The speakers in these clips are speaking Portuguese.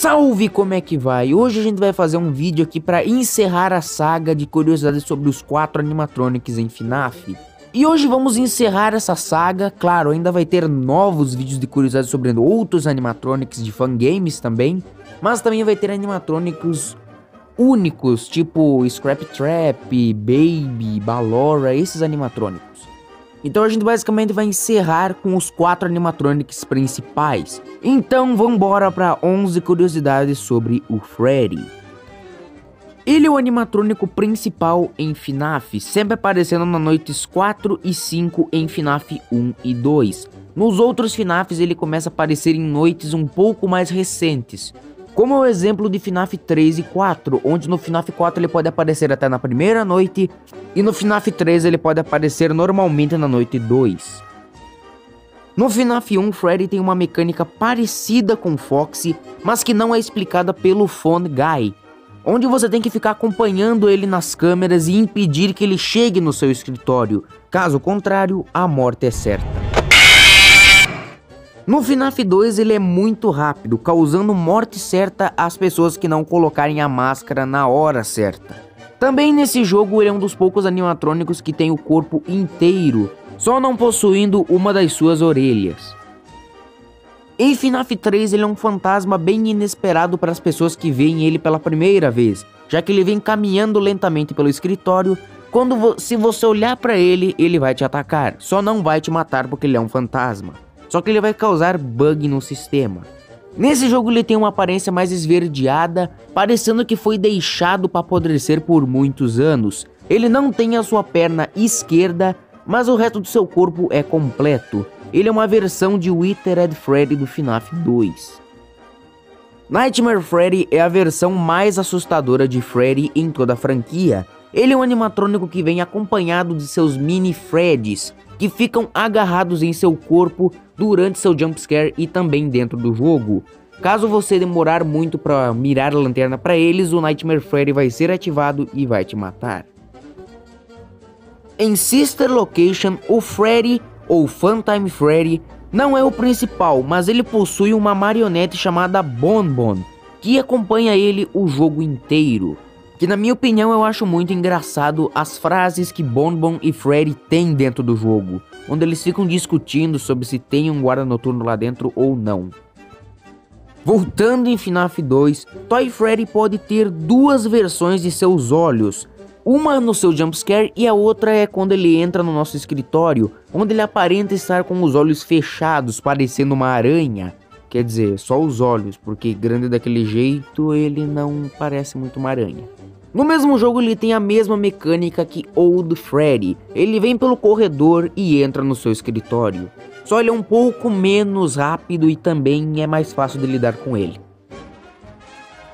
Salve, como é que vai? Hoje a gente vai fazer um vídeo aqui para encerrar a saga de curiosidades sobre os quatro animatronics em FNAF. E hoje vamos encerrar essa saga, claro, ainda vai ter novos vídeos de curiosidades sobre outros animatronics de fangames também, mas também vai ter animatrônicos únicos, tipo Scrap Trap, Baby, Ballora, esses animatrônicos. Então a gente basicamente vai encerrar com os quatro animatronics principais. Então vambora para 11 curiosidades sobre o Freddy. Ele é o animatrônico principal em FNAF, sempre aparecendo nas noites 4 e 5 em FNAF 1 e 2. Nos outros FNAFs ele começa a aparecer em noites um pouco mais recentes, como é o exemplo de FNAF 3 e 4, onde no FNAF 4 ele pode aparecer até na primeira noite, e no FNAF 3 ele pode aparecer normalmente na noite 2. No FNAF 1, Freddy tem uma mecânica parecida com Foxy, mas que não é explicada pelo Phone Guy, onde você tem que ficar acompanhando ele nas câmeras e impedir que ele chegue no seu escritório, caso contrário, a morte é certa. No FNAF 2 ele é muito rápido, causando morte certa às pessoas que não colocarem a máscara na hora certa. Também nesse jogo ele é um dos poucos animatrônicos que tem o corpo inteiro, só não possuindo uma das suas orelhas. Em FNAF 3 ele é um fantasma bem inesperado para as pessoas que veem ele pela primeira vez, já que ele vem caminhando lentamente pelo escritório, quando vo se você olhar para ele, ele vai te atacar, só não vai te matar porque ele é um fantasma só que ele vai causar bug no sistema. Nesse jogo ele tem uma aparência mais esverdeada, parecendo que foi deixado para apodrecer por muitos anos. Ele não tem a sua perna esquerda, mas o resto do seu corpo é completo. Ele é uma versão de Withered Freddy do FNAF 2. Nightmare Freddy é a versão mais assustadora de Freddy em toda a franquia. Ele é um animatrônico que vem acompanhado de seus mini Freddies, que ficam agarrados em seu corpo durante seu jumpscare e também dentro do jogo. Caso você demorar muito para mirar a lanterna para eles, o Nightmare Freddy vai ser ativado e vai te matar. Em Sister Location, o Freddy, ou Funtime Freddy, não é o principal, mas ele possui uma marionete chamada Bonbon, que acompanha ele o jogo inteiro que na minha opinião eu acho muito engraçado as frases que Bonbon e Freddy têm dentro do jogo, onde eles ficam discutindo sobre se tem um guarda noturno lá dentro ou não. Voltando em FNAF 2, Toy Freddy pode ter duas versões de seus olhos, uma no seu jumpscare e a outra é quando ele entra no nosso escritório, onde ele aparenta estar com os olhos fechados, parecendo uma aranha. Quer dizer, só os olhos, porque grande daquele jeito ele não parece muito uma aranha. No mesmo jogo ele tem a mesma mecânica que Old Freddy, ele vem pelo corredor e entra no seu escritório. Só ele é um pouco menos rápido e também é mais fácil de lidar com ele.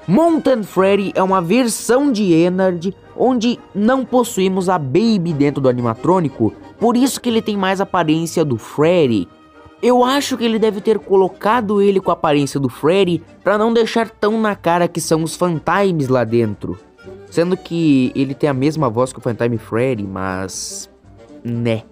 Mountain Freddy é uma versão de Ennard onde não possuímos a Baby dentro do animatrônico, por isso que ele tem mais aparência do Freddy. Eu acho que ele deve ter colocado ele com a aparência do Freddy para não deixar tão na cara que são os Phantasms lá dentro. Sendo que ele tem a mesma voz que o Phantom Freddy, mas... né.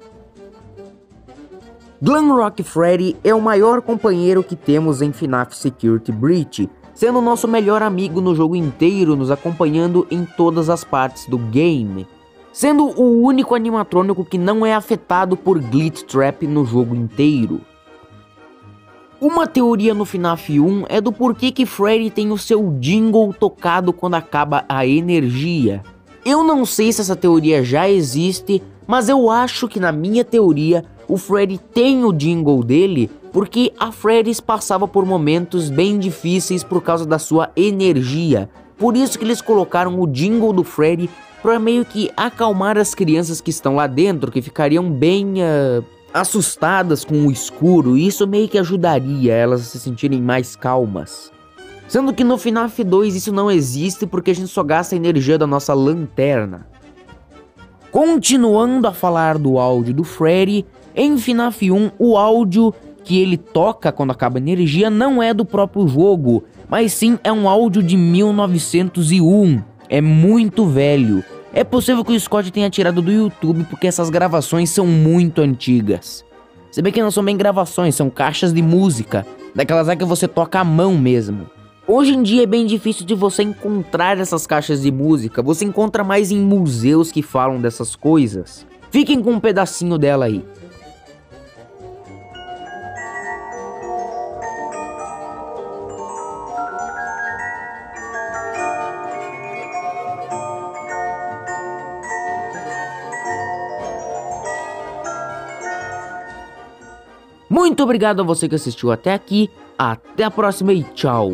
Glamrock Freddy é o maior companheiro que temos em FNAF Security Breach, sendo nosso melhor amigo no jogo inteiro, nos acompanhando em todas as partes do game. Sendo o único animatrônico que não é afetado por Glitch Trap no jogo inteiro. Uma teoria no FNAF 1 é do porquê que Freddy tem o seu jingle tocado quando acaba a energia. Eu não sei se essa teoria já existe, mas eu acho que na minha teoria o Freddy tem o jingle dele porque a Freddy passava por momentos bem difíceis por causa da sua energia. Por isso que eles colocaram o jingle do Freddy para meio que acalmar as crianças que estão lá dentro, que ficariam bem uh, assustadas com o escuro, e isso meio que ajudaria elas a se sentirem mais calmas. Sendo que no FNAF 2 isso não existe porque a gente só gasta a energia da nossa lanterna. Continuando a falar do áudio do Freddy, em FNAF 1 o áudio que ele toca quando acaba a energia não é do próprio jogo, mas sim é um áudio de 1901. É muito velho. É possível que o Scott tenha tirado do YouTube porque essas gravações são muito antigas. Se bem que não são bem gravações, são caixas de música, daquelas lá que você toca à mão mesmo. Hoje em dia é bem difícil de você encontrar essas caixas de música, você encontra mais em museus que falam dessas coisas. Fiquem com um pedacinho dela aí. Muito obrigado a você que assistiu até aqui. Até a próxima e tchau!